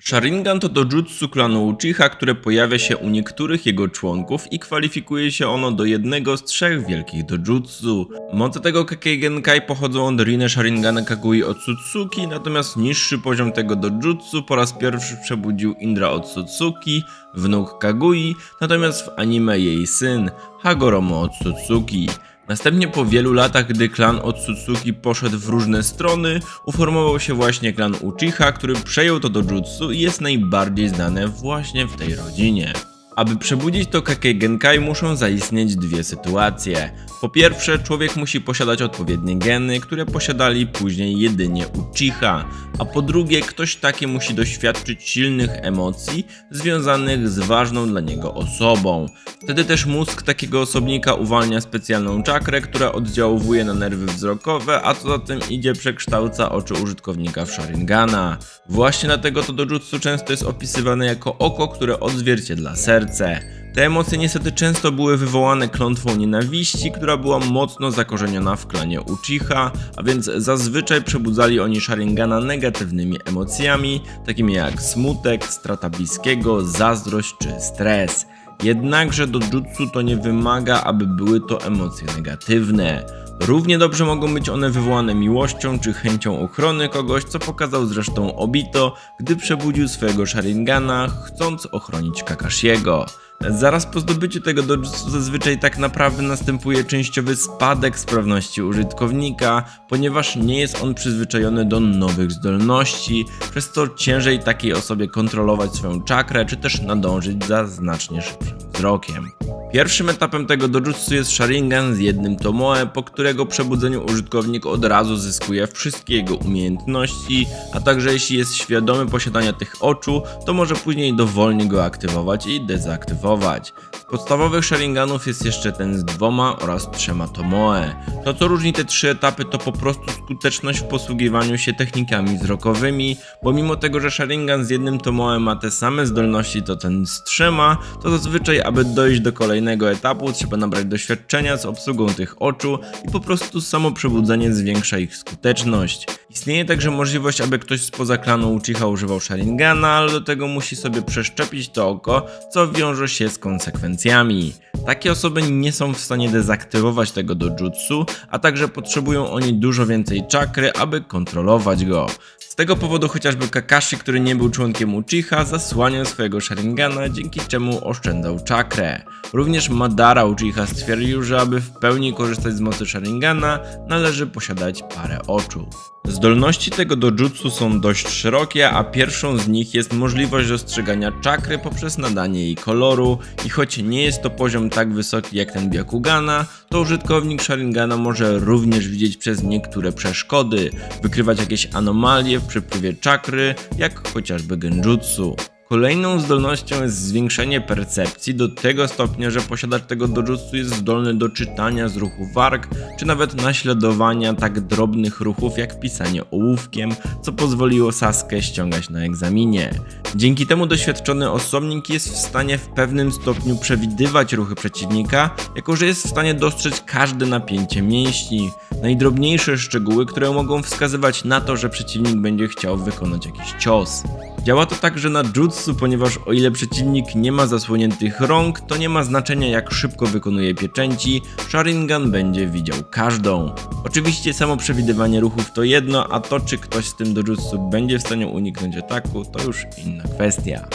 Sharingan to dojutsu klanu Uchiha, które pojawia się u niektórych jego członków i kwalifikuje się ono do jednego z trzech wielkich dojutsu. Moce tego Kekkei Genkai pochodzą od Rinne Sharingana Kagui Otsutsuki, natomiast niższy poziom tego dojutsu po raz pierwszy przebudził Indra Otsutsuki, wnuk Kagui, natomiast w anime jej syn, Hagoromo Otsutsuki. Następnie po wielu latach, gdy klan Otsutsuki poszedł w różne strony, uformował się właśnie klan Uchiha, który przejął to dojutsu i jest najbardziej znane właśnie w tej rodzinie. Aby przebudzić to Genkai muszą zaistnieć dwie sytuacje. Po pierwsze, człowiek musi posiadać odpowiednie geny, które posiadali później jedynie Uchiha, a po drugie, ktoś taki musi doświadczyć silnych emocji związanych z ważną dla niego osobą. Wtedy też mózg takiego osobnika uwalnia specjalną czakrę, która oddziałuje na nerwy wzrokowe, a co za tym idzie przekształca oczy użytkownika w Sharingana. Właśnie dlatego to dojutsu często jest opisywane jako oko, które odzwierciedla serce. Te emocje niestety często były wywołane klątwą nienawiści, która była mocno zakorzeniona w klanie Uchiha, a więc zazwyczaj przebudzali oni Sharingana negatywnymi emocjami, takimi jak smutek, strata bliskiego, zazdrość czy stres. Jednakże dojutsu to nie wymaga, aby były to emocje negatywne. Równie dobrze mogą być one wywołane miłością czy chęcią ochrony kogoś, co pokazał zresztą Obito, gdy przebudził swojego Sharingana, chcąc ochronić Kakashiego. Zaraz po zdobyciu tego dojutsu zazwyczaj tak naprawdę następuje częściowy spadek sprawności użytkownika, ponieważ nie jest on przyzwyczajony do nowych zdolności, przez co ciężej takiej osobie kontrolować swoją czakrę, czy też nadążyć za znacznie szybszym wzrokiem. Pierwszym etapem tego dojutsu jest Sharingan z jednym Tomoe, po którego przebudzeniu użytkownik od razu zyskuje wszystkie jego umiejętności, a także jeśli jest świadomy posiadania tych oczu, to może później dowolnie go aktywować i dezaktywować. Z podstawowych Sharinganów jest jeszcze ten z dwoma oraz trzema Tomoe. To co różni te trzy etapy to po prostu skuteczność w posługiwaniu się technikami wzrokowymi, bo mimo tego, że Sharingan z jednym Tomoe ma te same zdolności to ten z trzema, to zazwyczaj aby dojść do kolejnego etapu trzeba nabrać doświadczenia z obsługą tych oczu i po prostu samo przebudzenie zwiększa ich skuteczność. Istnieje także możliwość, aby ktoś spoza klanu Uchiha używał Sharingana, ale do tego musi sobie przeszczepić to oko, co wiąże się z konsekwencjami. Takie osoby nie są w stanie dezaktywować tego dojutsu, a także potrzebują oni dużo więcej czakry, aby kontrolować go. Z tego powodu chociażby Kakashi, który nie był członkiem Uchiha, zasłaniał swojego Sharingana, dzięki czemu oszczędzał czakrę. Również Madara Uchiha stwierdził, że aby w pełni korzystać z mocy Sharingana, należy posiadać parę oczu. Zdolności tego dojutsu są dość szerokie, a pierwszą z nich jest możliwość dostrzegania czakry poprzez nadanie jej koloru i choć nie jest to poziom tak wysoki jak ten Byakugana, to użytkownik Sharingana może również widzieć przez niektóre przeszkody, wykrywać jakieś anomalie w przepływie czakry, jak chociażby genjutsu. Kolejną zdolnością jest zwiększenie percepcji do tego stopnia, że posiadacz tego dojutsu jest zdolny do czytania z ruchu warg, czy nawet naśladowania tak drobnych ruchów jak pisanie ołówkiem, co pozwoliło Sasuke ściągać na egzaminie. Dzięki temu doświadczony osobnik jest w stanie w pewnym stopniu przewidywać ruchy przeciwnika, jako że jest w stanie dostrzec każde napięcie mięśni, najdrobniejsze szczegóły, które mogą wskazywać na to, że przeciwnik będzie chciał wykonać jakiś cios. Działa to także na jutsu, ponieważ o ile przeciwnik nie ma zasłoniętych rąk, to nie ma znaczenia jak szybko wykonuje pieczęci, Sharingan będzie widział każdą. Oczywiście samo przewidywanie ruchów to jedno, a to czy ktoś z tym dojutsu będzie w stanie uniknąć ataku to już inna kwestia.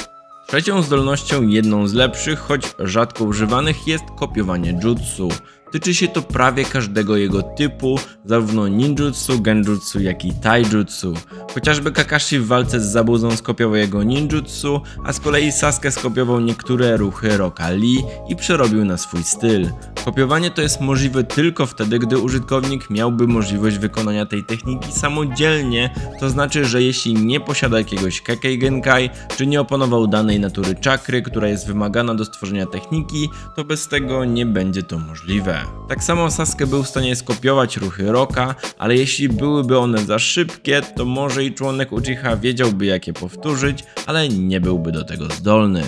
Trzecią zdolnością, jedną z lepszych, choć rzadko używanych jest kopiowanie jutsu. Tyczy się to prawie każdego jego typu, zarówno ninjutsu, genjutsu, jak i taijutsu. Chociażby Kakashi w walce z Zabuzą skopiował jego ninjutsu, a z kolei Sasuke skopiował niektóre ruchy Roka Lee i przerobił na swój styl. Kopiowanie to jest możliwe tylko wtedy, gdy użytkownik miałby możliwość wykonania tej techniki samodzielnie, to znaczy, że jeśli nie posiada jakiegoś Kekkei Genkai, czy nie oponował danej natury czakry, która jest wymagana do stworzenia techniki, to bez tego nie będzie to możliwe. Tak samo Sasuke był w stanie skopiować ruchy Roka, ale jeśli byłyby one za szybkie, to może i członek Uchiha wiedziałby jak je powtórzyć, ale nie byłby do tego zdolny.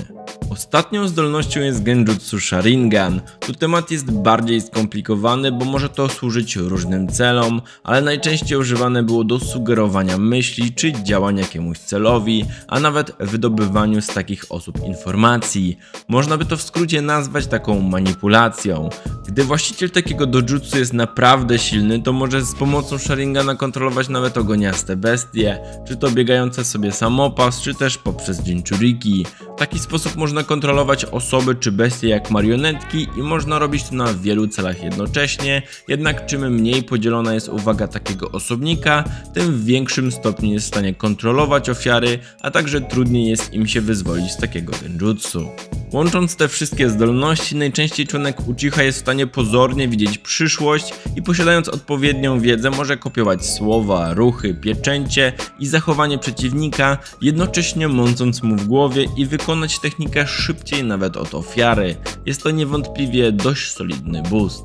Ostatnią zdolnością jest Genjutsu Sharingan. Tu temat jest bardziej skomplikowany, bo może to służyć różnym celom, ale najczęściej używane było do sugerowania myśli czy działania jakiemuś celowi, a nawet wydobywaniu z takich osób informacji. Można by to w skrócie nazwać taką manipulacją. Gdy właściciel takiego dojutsu jest naprawdę silny, to może z pomocą Sharingana kontrolować nawet ogoniaste bestie, czy to biegające sobie samopas, czy też poprzez Jinchuriki. W taki sposób można kontrolować osoby czy bestie jak marionetki i można robić to na wielu celach jednocześnie, jednak czym mniej podzielona jest uwaga takiego osobnika, tym w większym stopniu jest w stanie kontrolować ofiary, a także trudniej jest im się wyzwolić z takiego genjutsu. Łącząc te wszystkie zdolności, najczęściej członek Uchiha jest w stanie pozornie widzieć przyszłość i posiadając odpowiednią wiedzę może kopiować słowa, ruchy, pieczęcie i zachowanie przeciwnika, jednocześnie mącąc mu w głowie i wykonać technikę szybciej nawet od ofiary. Jest to niewątpliwie dość solidny boost.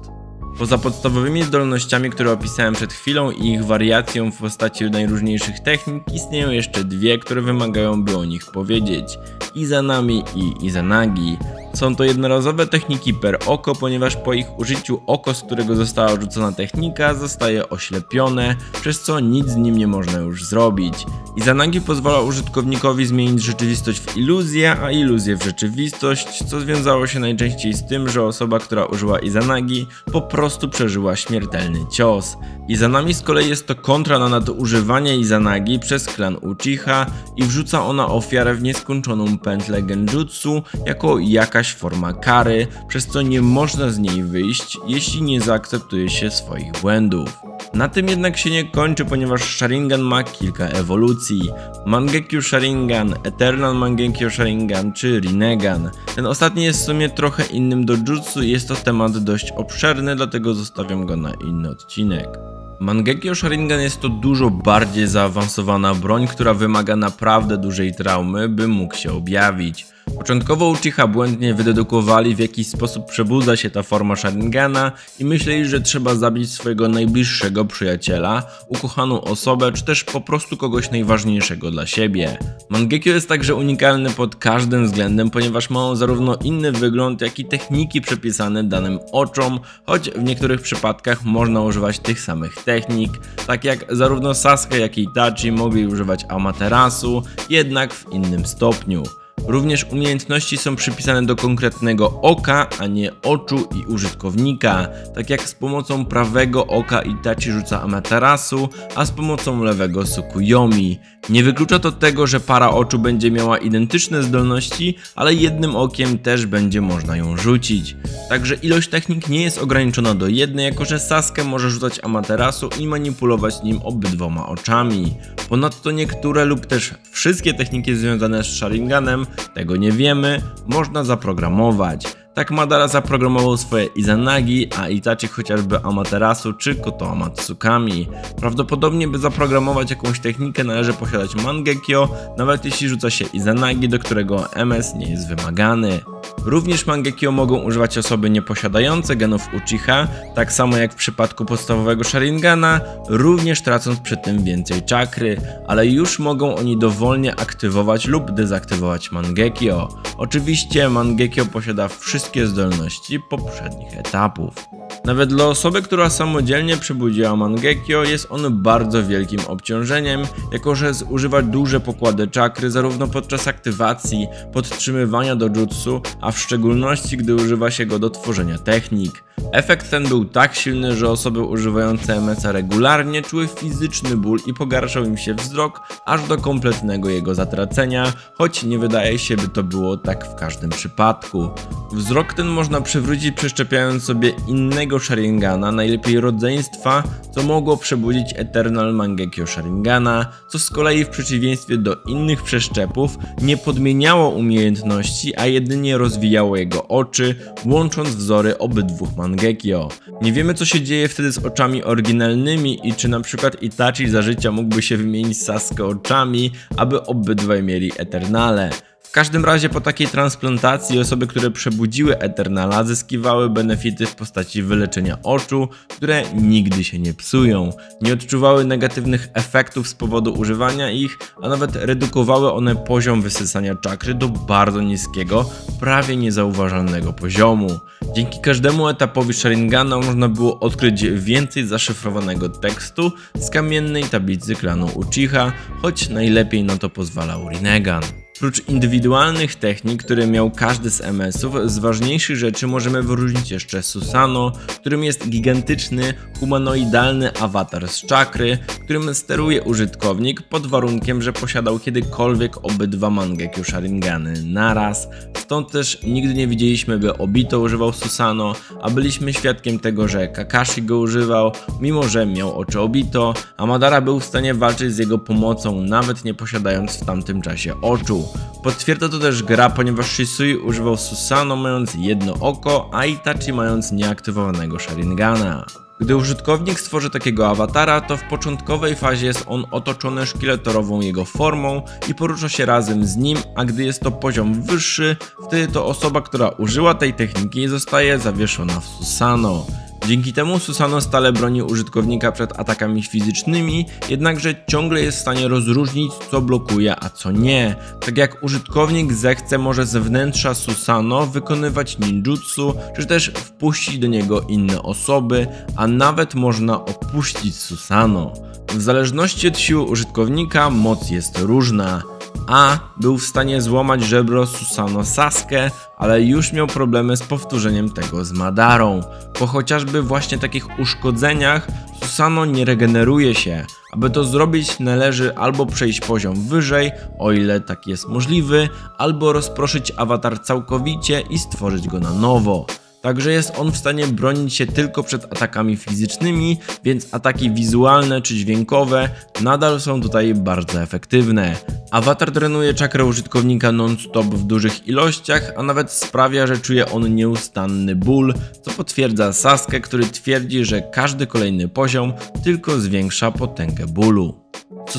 Poza podstawowymi zdolnościami, które opisałem przed chwilą i ich wariacją w postaci najróżniejszych technik, istnieją jeszcze dwie, które wymagają by o nich powiedzieć. Izanami i Izanagi. Są to jednorazowe techniki per oko, ponieważ po ich użyciu oko, z którego została rzucona technika, zostaje oślepione, przez co nic z nim nie można już zrobić. Izanagi pozwala użytkownikowi zmienić rzeczywistość w iluzję, a iluzję w rzeczywistość, co związało się najczęściej z tym, że osoba, która użyła Izanagi, po prostu przeżyła śmiertelny cios. Izanami z kolei jest to kontra na nadużywanie Izanagi przez klan Uchiha i wrzuca ona ofiarę w nieskończoną pętlę genjutsu jako jakaś forma kary, przez co nie można z niej wyjść, jeśli nie zaakceptuje się swoich błędów. Na tym jednak się nie kończy, ponieważ Sharingan ma kilka ewolucji. Mangekyo Sharingan, Eternal Mangekyo Sharingan czy Rinnegan. Ten ostatni jest w sumie trochę innym do jutsu i jest to temat dość obszerny, dlatego zostawiam go na inny odcinek. Mangekyo Sharingan jest to dużo bardziej zaawansowana broń, która wymaga naprawdę dużej traumy, by mógł się objawić. Początkowo Uchiha błędnie wydedukowali w jaki sposób przebudza się ta forma Sharingana i myśleli, że trzeba zabić swojego najbliższego przyjaciela, ukochaną osobę, czy też po prostu kogoś najważniejszego dla siebie. Mangekyo jest także unikalny pod każdym względem, ponieważ ma on zarówno inny wygląd, jak i techniki przepisane danym oczom, choć w niektórych przypadkach można używać tych samych technik, tak jak zarówno Sasuke jak i Itachi mogli używać Amaterasu, jednak w innym stopniu. Również umiejętności są przypisane do konkretnego oka, a nie oczu i użytkownika, tak jak z pomocą prawego oka Itachi rzuca Amaterasu, a z pomocą lewego Sukuyomi. Nie wyklucza to tego, że para oczu będzie miała identyczne zdolności, ale jednym okiem też będzie można ją rzucić. Także ilość technik nie jest ograniczona do jednej, jako że Sasuke może rzucać Amaterasu i manipulować nim obydwoma oczami. Ponadto niektóre lub też wszystkie techniki związane z Sharinganem, tego nie wiemy, można zaprogramować. Tak Madara zaprogramował swoje Izanagi, a Itachi chociażby Amaterasu czy Koto Amatsukami. Prawdopodobnie by zaprogramować jakąś technikę należy posiadać Mangekyo, nawet jeśli rzuca się Izanagi, do którego MS nie jest wymagany. Również Mangekyo mogą używać osoby nieposiadające genów Uchiha, tak samo jak w przypadku podstawowego Sharingana, również tracąc przy tym więcej czakry, ale już mogą oni dowolnie aktywować lub dezaktywować Mangekyo. Oczywiście Mangekyo posiada wszystkie zdolności poprzednich etapów. Nawet dla osoby, która samodzielnie przebudziła Mangekyo, jest on bardzo wielkim obciążeniem, jako że zużywa duże pokłady czakry zarówno podczas aktywacji, podtrzymywania do jutsu, a w szczególności gdy używa się go do tworzenia technik. Efekt ten był tak silny, że osoby używające MS-a regularnie czuły fizyczny ból i pogarszał im się wzrok, aż do kompletnego jego zatracenia, choć nie wydaje się by to było tak w każdym przypadku. Wzrok ten można przywrócić przeszczepiając sobie innego Sharingana, najlepiej rodzeństwa, co mogło przebudzić Eternal Mangekyo Sharingana, co z kolei w przeciwieństwie do innych przeszczepów nie podmieniało umiejętności, a jedynie rozwijało jego oczy, łącząc wzory obydwu Mangekyo. Nie wiemy co się dzieje wtedy z oczami oryginalnymi i czy na przykład Itachi za życia mógłby się wymienić Sasuke oczami, aby obydwaj mieli Eternale. W każdym razie po takiej transplantacji osoby, które przebudziły Eternala zyskiwały benefity w postaci wyleczenia oczu, które nigdy się nie psują. Nie odczuwały negatywnych efektów z powodu używania ich, a nawet redukowały one poziom wysysania czakry do bardzo niskiego, prawie niezauważalnego poziomu. Dzięki każdemu etapowi Sharingana można było odkryć więcej zaszyfrowanego tekstu z kamiennej tablicy klanu Uchiha, choć najlepiej na to pozwalał Rinnegan. Prócz indywidualnych technik, które miał każdy z MS-ów, z ważniejszych rzeczy możemy wyróżnić jeszcze Susano, którym jest gigantyczny, humanoidalny awatar z czakry, którym steruje użytkownik pod warunkiem, że posiadał kiedykolwiek obydwa Mangekyo Sharingany naraz. Stąd też nigdy nie widzieliśmy, by Obito używał Susano, a byliśmy świadkiem tego, że Kakashi go używał, mimo że miał oczy Obito, a Madara był w stanie walczyć z jego pomocą, nawet nie posiadając w tamtym czasie oczu. Potwierdza to też gra, ponieważ Shisui używał Susano mając jedno oko, a Itachi mając nieaktywowanego Sharingana. Gdy użytkownik stworzy takiego awatara, to w początkowej fazie jest on otoczony szkieletorową jego formą i porusza się razem z nim, a gdy jest to poziom wyższy, wtedy to osoba, która użyła tej techniki zostaje zawieszona w Susano. Dzięki temu Susano stale broni użytkownika przed atakami fizycznymi, jednakże ciągle jest w stanie rozróżnić co blokuje, a co nie. Tak jak użytkownik zechce może z wnętrza Susano wykonywać ninjutsu, czy też wpuścić do niego inne osoby, a nawet można opuścić Susano. W zależności od siły użytkownika moc jest różna. A był w stanie złamać żebro Susano Sasuke, ale już miał problemy z powtórzeniem tego z Madarą. Po chociażby właśnie takich uszkodzeniach Susano nie regeneruje się. Aby to zrobić należy albo przejść poziom wyżej, o ile tak jest możliwy, albo rozproszyć awatar całkowicie i stworzyć go na nowo. Także jest on w stanie bronić się tylko przed atakami fizycznymi, więc ataki wizualne czy dźwiękowe nadal są tutaj bardzo efektywne. Awatar drenuje czakrę użytkownika non-stop w dużych ilościach, a nawet sprawia, że czuje on nieustanny ból, co potwierdza Sasuke, który twierdzi, że każdy kolejny poziom tylko zwiększa potęgę bólu.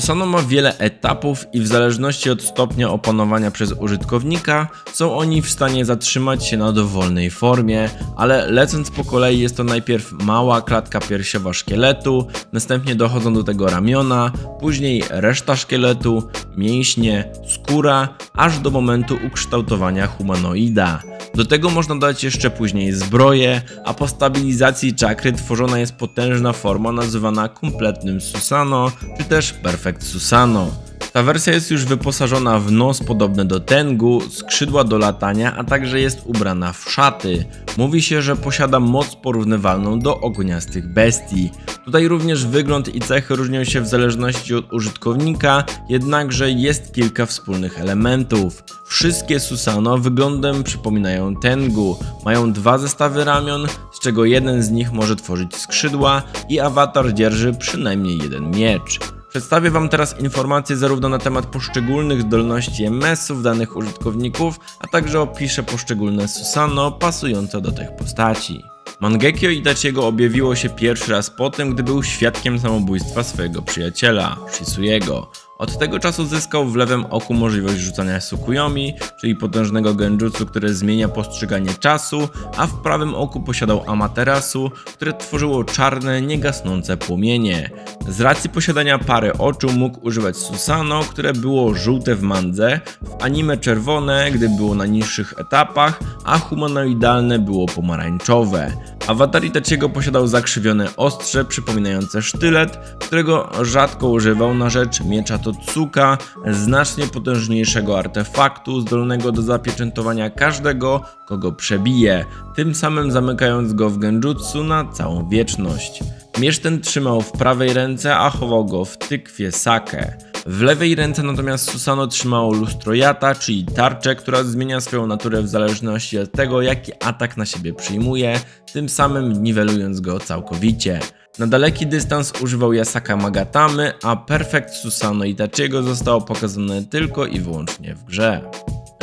Susano ma wiele etapów i w zależności od stopnia opanowania przez użytkownika są oni w stanie zatrzymać się na dowolnej formie, ale lecąc po kolei jest to najpierw mała klatka piersiowa szkieletu, następnie dochodzą do tego ramiona, później reszta szkieletu, mięśnie, skóra, aż do momentu ukształtowania humanoida. Do tego można dodać jeszcze później zbroję, a po stabilizacji czakry tworzona jest potężna forma nazywana kompletnym Susano, czy też Perfect Susano. Ta wersja jest już wyposażona w nos podobny do Tengu, skrzydła do latania, a także jest ubrana w szaty. Mówi się, że posiada moc porównywalną do ogniastych bestii. Tutaj również wygląd i cechy różnią się w zależności od użytkownika, jednakże jest kilka wspólnych elementów. Wszystkie Susano wyglądem przypominają Tengu. Mają dwa zestawy ramion, z czego jeden z nich może tworzyć skrzydła i awatar dzierży przynajmniej jeden miecz. Przedstawię Wam teraz informacje zarówno na temat poszczególnych zdolności MS-ów danych użytkowników, a także opiszę poszczególne Susano pasujące do tych postaci. Mangekyo Itachiego objawiło się pierwszy raz po tym, gdy był świadkiem samobójstwa swojego przyjaciela, Shisuiego. Od tego czasu zyskał w lewym oku możliwość rzucania Sukuyomi, czyli potężnego genjutsu, które zmienia postrzeganie czasu, a w prawym oku posiadał Amaterasu, które tworzyło czarne, niegasnące płomienie. Z racji posiadania pary oczu mógł używać Susano, które było żółte w mandze, w anime czerwone, gdy było na niższych etapach, a humanoidalne było pomarańczowe. Awatar Itachiego posiadał zakrzywione ostrze przypominające sztylet, którego rzadko używał na rzecz miecza Totsuka, znacznie potężniejszego artefaktu zdolnego do zapieczętowania każdego, kogo przebije, tym samym zamykając go w genjutsu na całą wieczność. Miecz ten trzymał w prawej ręce, a chował go w tykwie sake. W lewej ręce natomiast Susano trzymało lustro Yata, czyli tarczę, która zmienia swoją naturę w zależności od tego, jaki atak na siebie przyjmuje, tym samym niwelując go całkowicie. Na daleki dystans używał Yasaka Magatamy, a Perfect Susano Itachiego zostało pokazane tylko i wyłącznie w grze.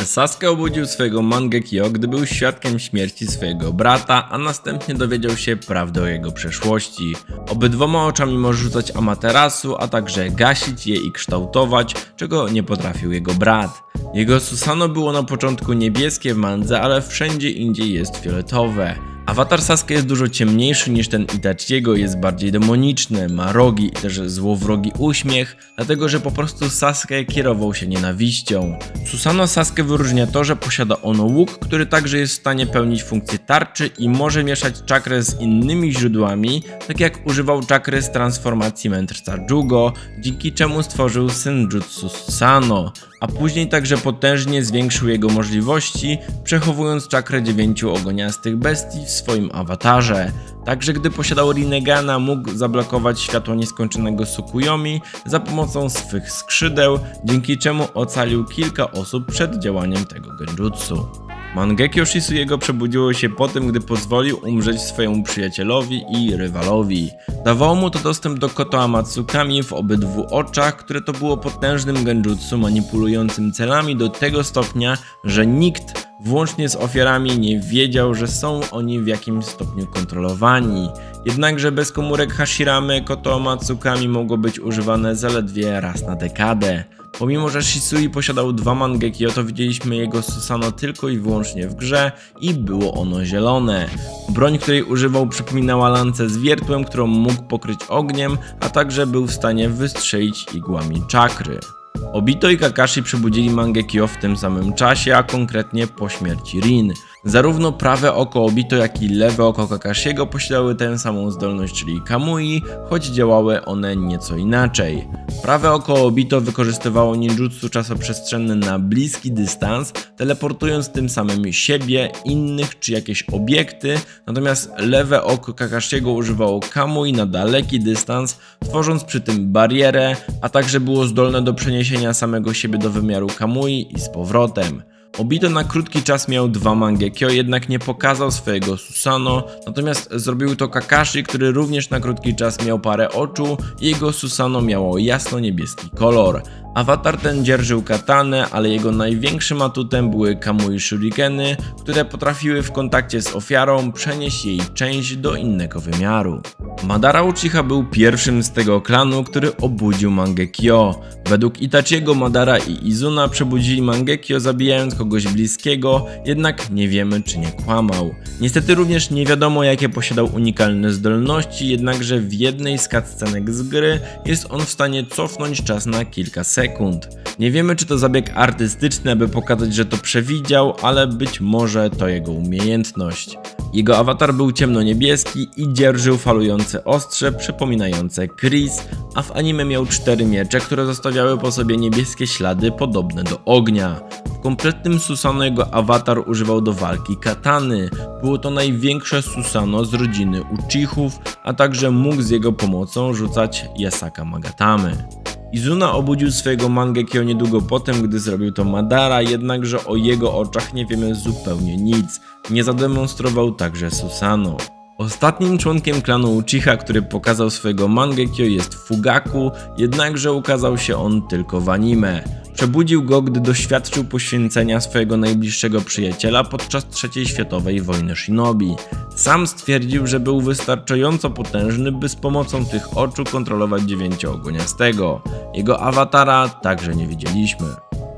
Sasuke obudził swojego Mangekyo, gdy był świadkiem śmierci swojego brata, a następnie dowiedział się prawdy o jego przeszłości. Obydwoma oczami może rzucać amaterasu, a także gasić je i kształtować, czego nie potrafił jego brat. Jego Susano było na początku niebieskie w mandze, ale wszędzie indziej jest fioletowe. Awatar Sasuke jest dużo ciemniejszy niż ten Itachiego, jest bardziej demoniczny, ma rogi i też złowrogi uśmiech, dlatego że po prostu Sasuke kierował się nienawiścią. Susano Sasuke wyróżnia to, że posiada ono łuk, który także jest w stanie pełnić funkcję tarczy i może mieszać czakrę z innymi źródłami, tak jak używał czakry z transformacji mędrca Jugo, dzięki czemu stworzył Senjutsu Susano a później także potężnie zwiększył jego możliwości, przechowując czakrę dziewięciu ogoniastych bestii w swoim awatarze. Także gdy posiadał Rinegana mógł zablokować światło nieskończonego Sukuyomi za pomocą swych skrzydeł, dzięki czemu ocalił kilka osób przed działaniem tego genjutsu. Mangekyo Shisuyego przebudziło się po tym, gdy pozwolił umrzeć swojemu przyjacielowi i rywalowi. Dawało mu to dostęp do Koto Amatsukami w obydwu oczach, które to było potężnym genjutsu manipulującym celami do tego stopnia, że nikt włącznie z ofiarami nie wiedział, że są oni w jakimś stopniu kontrolowani. Jednakże bez komórek Hashiramy Koto Amatsukami mogło być używane zaledwie raz na dekadę. Pomimo, że Shisui posiadał dwa mangeki, to widzieliśmy jego Susano tylko i wyłącznie w grze i było ono zielone. Broń, której używał przypominała lancę z wiertłem, którą mógł pokryć ogniem, a także był w stanie wystrzelić igłami czakry. Obito i Kakashi przebudzili Mangekyo w tym samym czasie, a konkretnie po śmierci Rin. Zarówno prawe oko Obito, jak i lewe oko Kakashiego posiadały tę samą zdolność, czyli Kamui, choć działały one nieco inaczej. Prawe oko Obito wykorzystywało ninjutsu czasoprzestrzenny na bliski dystans, teleportując tym samym siebie, innych czy jakieś obiekty, natomiast lewe oko Kakashiego używało Kamui na daleki dystans, tworząc przy tym barierę, a także było zdolne do przeniesienia samego siebie do wymiaru Kamui i z powrotem. Obito na krótki czas miał dwa Mangekyo, jednak nie pokazał swojego Susano, natomiast zrobił to Kakashi, który również na krótki czas miał parę oczu i jego Susano miało jasno-niebieski kolor. Awatar ten dzierżył katanę, ale jego największym atutem były Kamui Shurikeny, które potrafiły w kontakcie z ofiarą przenieść jej część do innego wymiaru. Madara Uchiha był pierwszym z tego klanu, który obudził Mangekyo. Według Itachiego Madara i Izuna przebudzili Mangekyo zabijając kogoś bliskiego, jednak nie wiemy czy nie kłamał. Niestety również nie wiadomo jakie posiadał unikalne zdolności, jednakże w jednej z cutscenek z gry jest on w stanie cofnąć czas na kilka sekund. Nie wiemy czy to zabieg artystyczny, aby pokazać, że to przewidział, ale być może to jego umiejętność. Jego awatar był ciemno-niebieski i dzierżył falujące ostrze przypominające Chris, a w anime miał cztery miecze, które zostawiały po sobie niebieskie ślady podobne do ognia. W kompletnym Susano jego awatar używał do walki katany. Było to największe Susano z rodziny Uchichów, a także mógł z jego pomocą rzucać Yasaka Magatamy. Izuna obudził swojego Mangekyo niedługo potem, gdy zrobił to Madara, jednakże o jego oczach nie wiemy zupełnie nic. Nie zademonstrował także Susano. Ostatnim członkiem klanu Uchiha, który pokazał swojego Mangekyo jest Fugaku, jednakże ukazał się on tylko w anime. Przebudził go, gdy doświadczył poświęcenia swojego najbliższego przyjaciela podczas III światowej wojny Shinobi. Sam stwierdził, że był wystarczająco potężny, by z pomocą tych oczu kontrolować dziewięcioogoniastego. Jego awatara także nie widzieliśmy.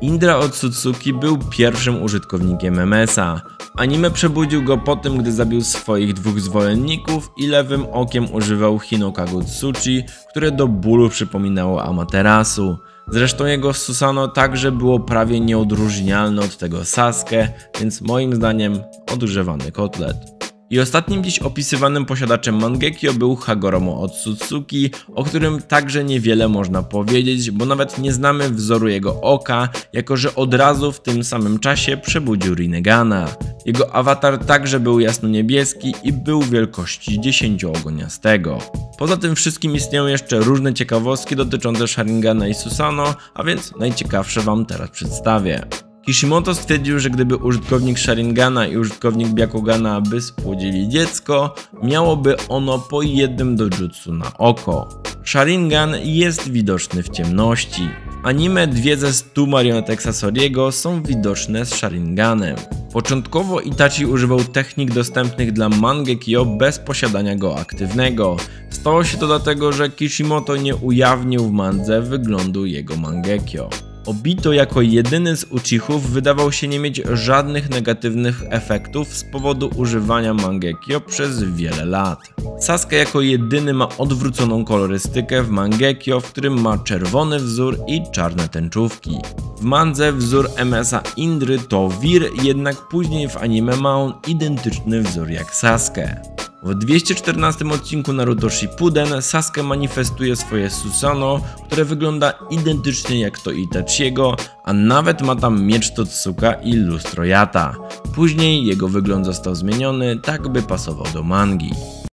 Indra Otsutsuki był pierwszym użytkownikiem MS-a. Anime przebudził go po tym, gdy zabił swoich dwóch zwolenników i lewym okiem używał Hinokagu Tsuchi, które do bólu przypominało Amaterasu. Zresztą jego Susano także było prawie nieodróżnialne od tego Sasuke, więc moim zdaniem odgrzewany kotlet. I ostatnim dziś opisywanym posiadaczem Mangekyo był Hagoromo Otsutsuki, o którym także niewiele można powiedzieć, bo nawet nie znamy wzoru jego oka, jako że od razu w tym samym czasie przebudził Rinegana. Jego awatar także był jasno-niebieski i był wielkości 10-ogoniastego. Poza tym wszystkim istnieją jeszcze różne ciekawostki dotyczące Sharingana i Susano, a więc najciekawsze wam teraz przedstawię. Kishimoto stwierdził, że gdyby użytkownik Sharingana i użytkownik Byakugana by spłodzili dziecko, miałoby ono po jednym dojutsu na oko. Sharingan jest widoczny w ciemności. anime dwie ze stu marionetek Sasoriego są widoczne z Sharinganem. Początkowo Itachi używał technik dostępnych dla Mangekyo bez posiadania go aktywnego. Stało się to dlatego, że Kishimoto nie ujawnił w mandze wyglądu jego Mangekyo. Obito jako jedyny z Uchihów wydawał się nie mieć żadnych negatywnych efektów z powodu używania Mangekyo przez wiele lat. Sasuke jako jedyny ma odwróconą kolorystykę w Mangekyo, w którym ma czerwony wzór i czarne tęczówki. W mandze wzór MSA Indry to Wir, jednak później w anime ma on identyczny wzór jak Sasuke. W 214 odcinku Naruto Shippuden Sasuke manifestuje swoje Susanoo, które wygląda identycznie jak to Itachiego, a nawet ma tam miecz Totsuka i lustro Yata. Później jego wygląd został zmieniony tak by pasował do mangi.